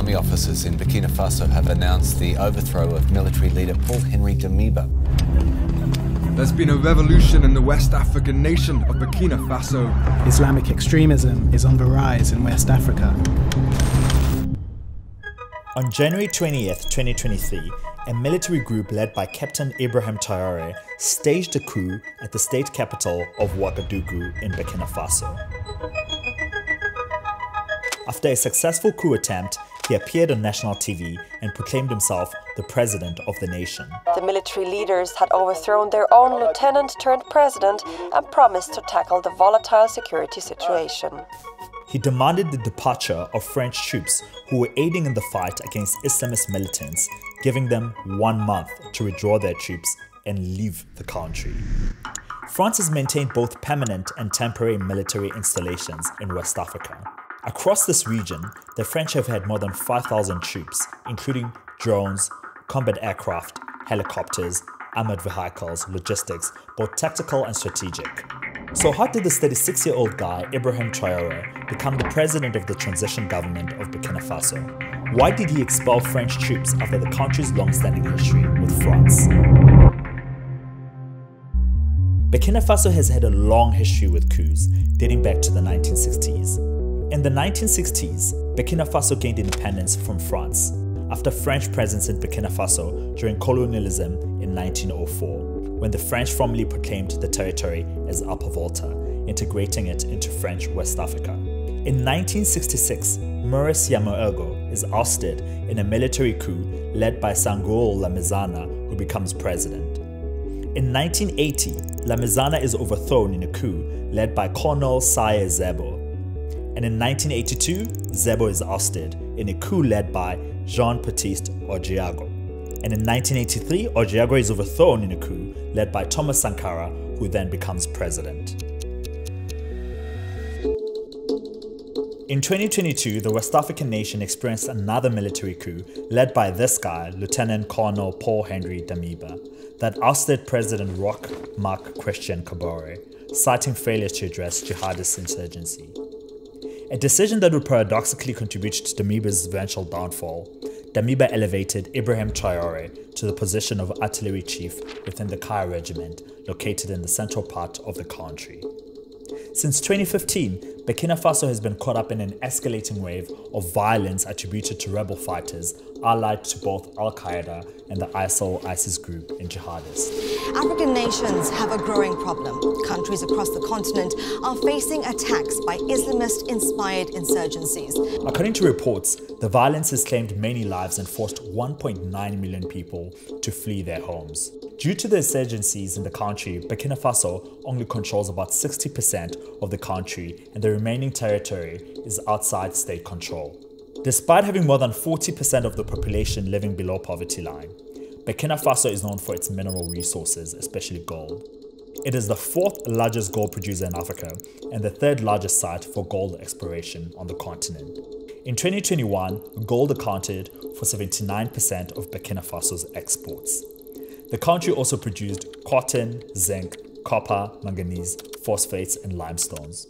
army officers in Burkina Faso have announced the overthrow of military leader Paul Henri Damiba. There's been a revolution in the West African nation of Burkina Faso. Islamic extremism is on the rise in West Africa. On January 20th, 2023, a military group led by Captain Ibrahim Traore staged a coup at the state capital of Ouagadougou in Burkina Faso. After a successful coup attempt, he appeared on national TV and proclaimed himself the president of the nation. The military leaders had overthrown their own lieutenant turned president and promised to tackle the volatile security situation. He demanded the departure of French troops who were aiding in the fight against Islamist militants, giving them one month to withdraw their troops and leave the country. France has maintained both permanent and temporary military installations in West Africa. Across this region, the French have had more than 5,000 troops, including drones, combat aircraft, helicopters, armored vehicles, logistics, both tactical and strategic. So how did this 36 year old guy, Ibrahim Traore, become the president of the transition government of Burkina Faso? Why did he expel French troops after the country's long-standing history with France? Burkina Faso has had a long history with coups, dating back to the 1960s. In the 1960s, Burkina Faso gained independence from France after French presence in Burkina Faso during colonialism in 1904 when the French formally proclaimed the territory as Upper Volta, integrating it into French West Africa. In 1966, Maurice Yaméogo is ousted in a military coup led by Sangoulé Lamizana, who becomes president. In 1980, Lamizana is overthrown in a coup led by Colonel Saye Zerbo. And in 1982, Zerbo is ousted in a coup led by Jean-Baptiste Ouédraogo. And in 1983, Ouédraogo is overthrown in a coup led by Thomas Sankara, who then becomes president. In 2022, the West African nation experienced another military coup led by this guy, Lieutenant Colonel Paul Henri Damiba, that ousted President Roch Marc Christian Kabore, citing failure to address jihadist insurgency. A decision that would paradoxically contribute to Damiba's eventual downfall, Damiba elevated Ibrahim Traore to the position of artillery chief within the Kaya regiment located in the central part of the country. Since 2015, Burkina Faso has been caught up in an escalating wave of violence attributed to rebel fighters allied to both Al Qaeda and the ISIL ISIS group in jihadists. African nations have a growing problem. Countries across the continent are facing attacks by Islamist inspired insurgencies. According to reports, the violence has claimed many lives and forced 1.9 million people to flee their homes. Due to the insurgencies in the country, Burkina Faso only controls about 60% of the country and the remaining territory is outside state control. Despite having more than 40% of the population living below poverty line, Burkina Faso is known for its mineral resources, especially gold. It is the fourth largest gold producer in Africa and the third largest site for gold exploration on the continent. In 2021, gold accounted for 79% of Burkina Faso's exports. The country also produced cotton, zinc, copper, manganese, phosphates, and limestones.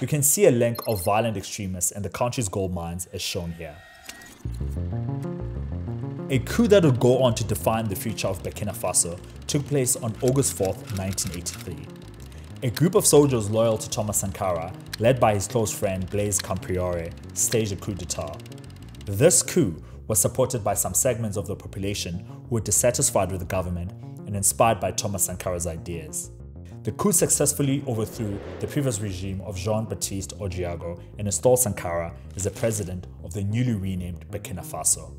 You can see a link of violent extremists and the country's gold mines as shown here. A coup that would go on to define the future of Burkina Faso took place on August 4, 1983. A group of soldiers loyal to Thomas Sankara, led by his close friend Blaise Compaoré, staged a coup d'etat. This coup was supported by some segments of the population who were dissatisfied with the government and inspired by Thomas Sankara's ideas. The coup successfully overthrew the previous regime of Jean-Baptiste Ouédraogo and installed Sankara as the president of the newly renamed Burkina Faso.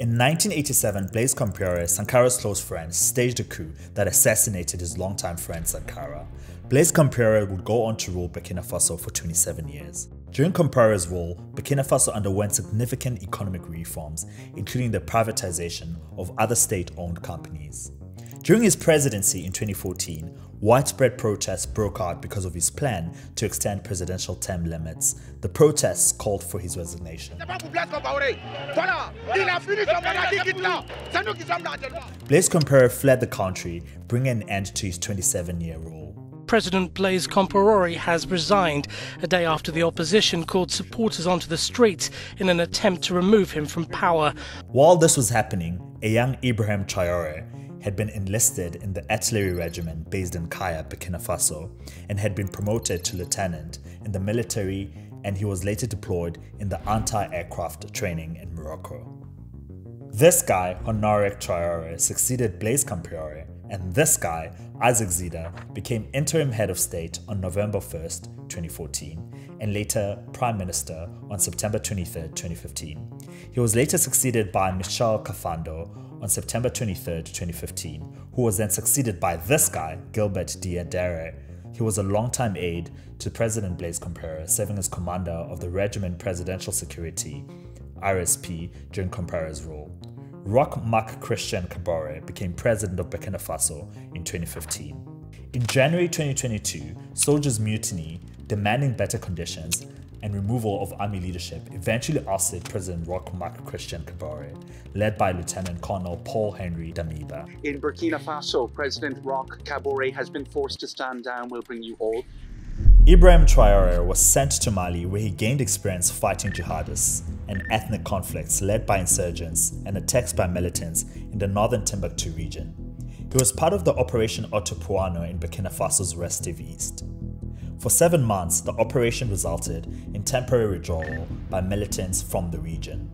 In 1987, Blaise Compaoré, Sankara's close friend, staged a coup that assassinated his longtime friend Sankara. Blaise Compaoré would go on to rule Burkina Faso for 27 years. During Compaoré's rule, Burkina Faso underwent significant economic reforms, including the privatization of other state-owned companies. During his presidency in 2014, widespread protests broke out because of his plan to extend presidential term limits. The protests called for his resignation. Blaise Compaoré fled the country, bringing an end to his 27-year rule. President Blaise Compaoré has resigned a day after the opposition called supporters onto the streets in an attempt to remove him from power. While this was happening, a young Ibrahim Traore had been enlisted in the artillery regiment based in Kaya, Burkina Faso, and had been promoted to lieutenant in the military and he was later deployed in the anti-aircraft training in Morocco. This guy, Honoré Traore, succeeded Blaise Compaoré, and this guy, Isaac Zida, became interim head of state on November 1st, 2014, and later prime minister on September 23rd, 2015. He was later succeeded by Michel Kafando on September 23rd, 2015, who was then succeeded by this guy, Gilbert Diendéré. he was a longtime aide to President Blaise Compaoré, serving as commander of the Regiment Presidential Security, RSP, during Compaoré's rule. Roch Marc Christian Kabore became president of Burkina Faso in 2015. In January 2022, soldiers' mutiny, demanding better conditions, and removal of army leadership eventually ousted President Roch Marc Christian Kabore, led by Lieutenant Colonel Paul Henri Damiba. In Burkina Faso, President Roch Kabore has been forced to stand down. We'll bring you all. Ibrahim Traore was sent to Mali where he gained experience fighting jihadists and ethnic conflicts led by insurgents and attacks by militants in the northern Timbuktu region. He was part of the Operation Otapuanu in Burkina Faso's restive east. For seven months, the operation resulted in temporary withdrawal by militants from the region.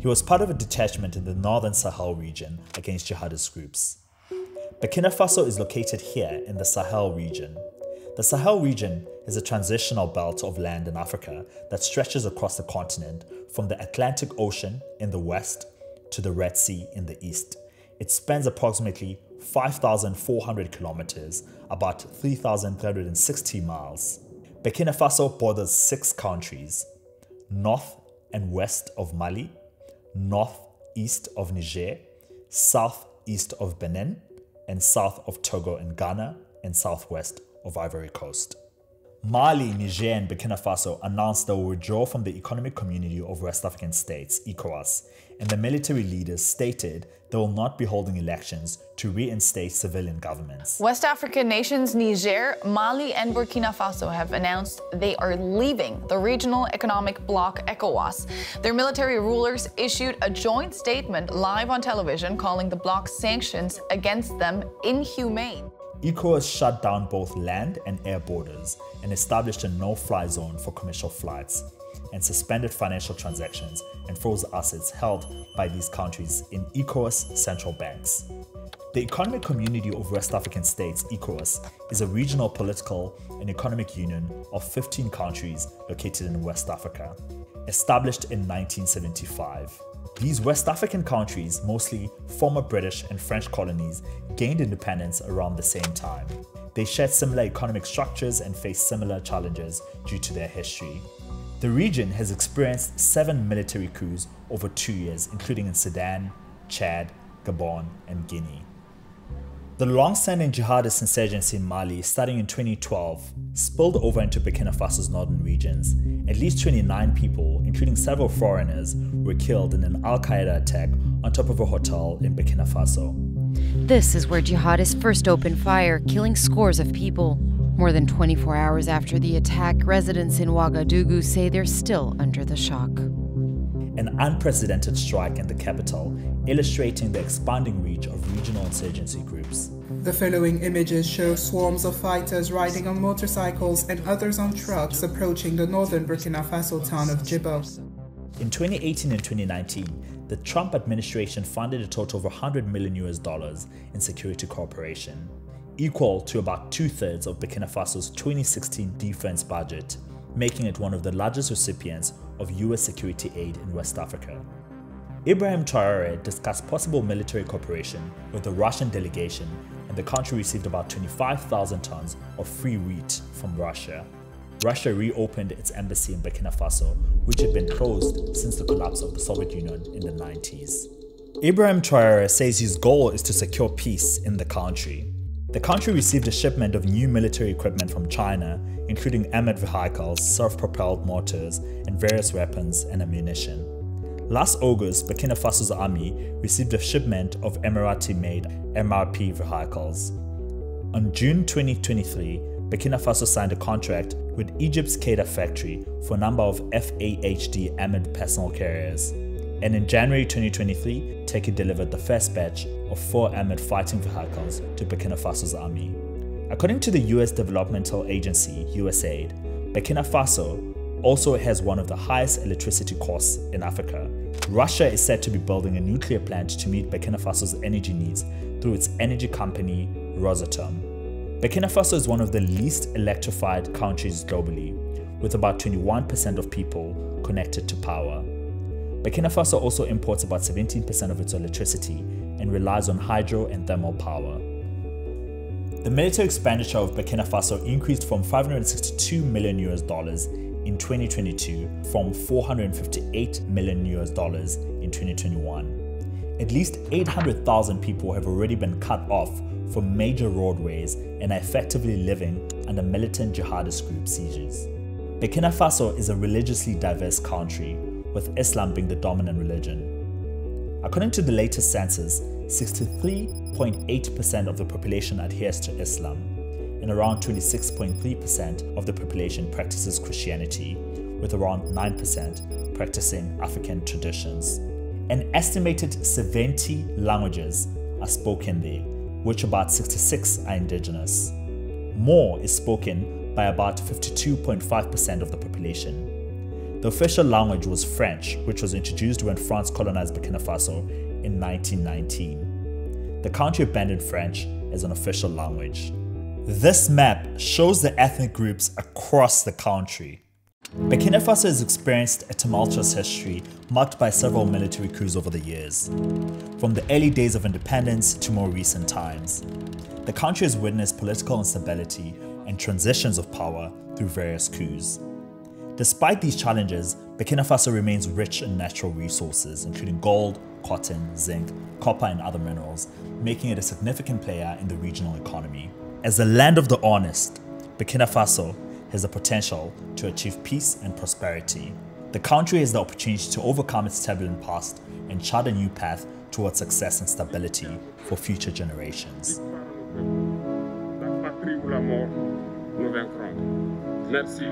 He was part of a detachment in the northern Sahel region against jihadist groups. Burkina Faso is located here in the Sahel region. The Sahel region is a transitional belt of land in Africa that stretches across the continent from the Atlantic Ocean in the west to the Red Sea in the east. It spans approximately 5,400 kilometers, about 3,360 miles. Burkina Faso borders six countries north and west of Mali, northeast of Niger, southeast of Benin, and south of Togo and Ghana, and southwest of Ivory Coast. Mali, Niger, and Burkina Faso announced they will withdraw from the Economic Community of West African States, ECOWAS, and the military leaders stated they will not be holding elections to reinstate civilian governments. West African nations Niger, Mali, and Burkina Faso have announced they are leaving the regional economic bloc ECOWAS. Their military rulers issued a joint statement live on television calling the bloc's sanctions against them inhumane. ECOWAS shut down both land and air borders and established a no-fly zone for commercial flights and suspended financial transactions and froze assets held by these countries in ECOWAS central banks. The Economic Community of West African States, ECOWAS, is a regional political and economic union of 15 countries located in West Africa. Established in 1975, these West African countries, mostly former British and French colonies, gained independence around the same time. They shared similar economic structures and faced similar challenges due to their history. The region has experienced seven military coups over two years, including in Sudan, Chad, Gabon, and Guinea. The long-standing jihadist insurgency in Mali, starting in 2012, spilled over into Burkina Faso's northern regions. At least 29 people, including several foreigners, were killed in an al-Qaeda attack on top of a hotel in Burkina Faso. This is where jihadists first opened fire, killing scores of people. More than 24 hours after the attack, residents in Ouagadougou say they're still under the shock. An unprecedented strike in the capital, illustrating the expanding reach of regional insurgency groups. The following images show swarms of fighters riding on motorcycles and others on trucks approaching the northern Burkina Faso town of Djibo. In 2018 and 2019, the Trump administration funded a total of 100 million US dollars in security cooperation, equal to about two thirds of Burkina Faso's 2016 defense budget, making it one of the largest recipients of US security aid in West Africa. Ibrahim Traore discussed possible military cooperation with the Russian delegation, and the country received about 25,000 tons of free wheat from Russia. Russia reopened its embassy in Burkina Faso, which had been closed since the collapse of the Soviet Union in the 90s. Ibrahim Traore says his goal is to secure peace in the country. The country received a shipment of new military equipment from China, including armored vehicles, self-propelled mortars, and various weapons and ammunition. Last August, Burkina Faso's army received a shipment of Emirati-made MRAP vehicles. On June 2023, Burkina Faso signed a contract with Egypt's Kader factory for a number of FAHD armored personnel carriers. And in January 2023, Turkey delivered the first batch of four armored fighting vehicles to Burkina Faso's army. According to the US Developmental Agency, USAID, Burkina Faso also has one of the highest electricity costs in Africa. Russia is said to be building a nuclear plant to meet Burkina Faso's energy needs through its energy company, Rosatom. Burkina Faso is one of the least electrified countries globally, with about 21% of people connected to power. Burkina Faso also imports about 17% of its electricity and relies on hydro and thermal power. The military expenditure of Burkina Faso increased from 562 million US dollars in 2022 from 458 million US dollars in 2021. At least 800,000 people have already been cut off from major roadways and are effectively living under militant jihadist group sieges. Burkina Faso is a religiously diverse country, with Islam being the dominant religion. According to the latest census, 63.8% of the population adheres to Islam, and around 26.3% of the population practices Christianity, with around 9% practicing African traditions. An estimated 70 languages are spoken there, which about 66 are indigenous. Mooré is spoken by about 52.5% of the population. The official language was French, which was introduced when France colonized Burkina Faso in 1919. The country abandoned French as an official language. This map shows the ethnic groups across the country. Burkina Faso has experienced a tumultuous history marked by several military coups over the years, from the early days of independence to more recent times. The country has witnessed political instability and transitions of power through various coups. Despite these challenges, Burkina Faso remains rich in natural resources, including gold, cotton, zinc, copper, and other minerals, making it a significant player in the regional economy. As the land of the honest, Burkina Faso has the potential to achieve peace and prosperity. The country has the opportunity to overcome its turbulent past and chart a new path towards success and stability for future generations. Merci.